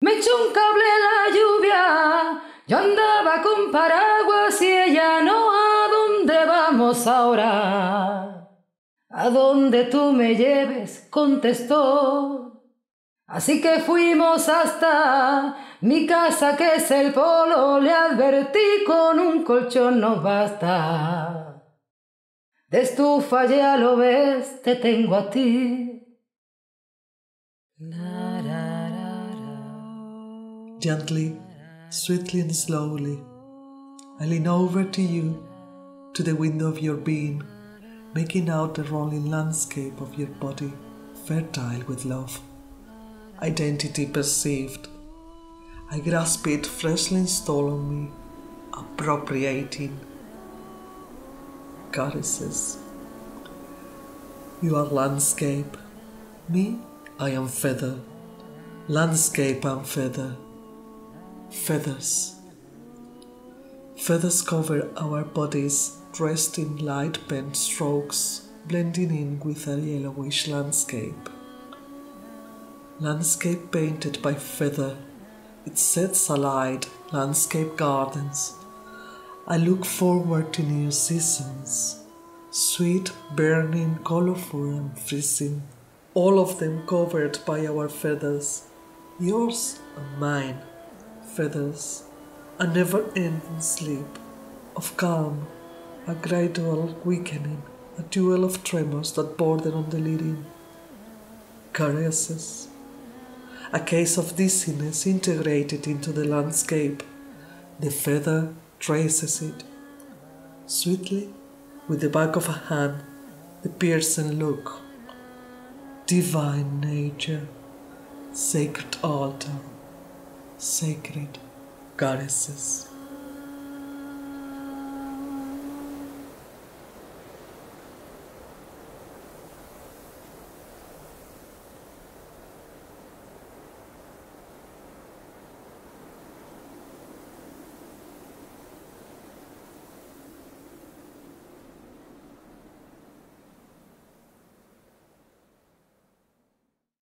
Me echó un cable la lluvia, yo andaba con paraguas y ella no. ¿A dónde vamos ahora? A dónde tú me lleves, contestó. Así que fuimos hasta mi casa que es el polo, le advertí con un colchón no basta. De estufa ya lo ves, te tengo a ti. Gently, sweetly and slowly, I lean over to you, to the window of your being, making out the rolling landscape of your body, fertile with love. Identity perceived. I grasp it freshly installed on me, appropriating. Goddesses. You are landscape. Me, I am feather. Landscape and feather. Feathers. Feathers cover our bodies, dressed in light pen strokes, blending in with a yellowish landscape. Landscape painted by feather, it sets alight landscape gardens. I look forward to new seasons, sweet, burning, colorful, and freezing, all of them covered by our feathers, yours and mine feathers, a never ending sleep of calm, a gradual weakening, a duel of tremors that border on delirium. Caresses, a case of dizziness integrated into the landscape. The feather traces it. Sweetly, with the back of a hand, the piercing look. Divine nature, sacred altar sacred goddesses.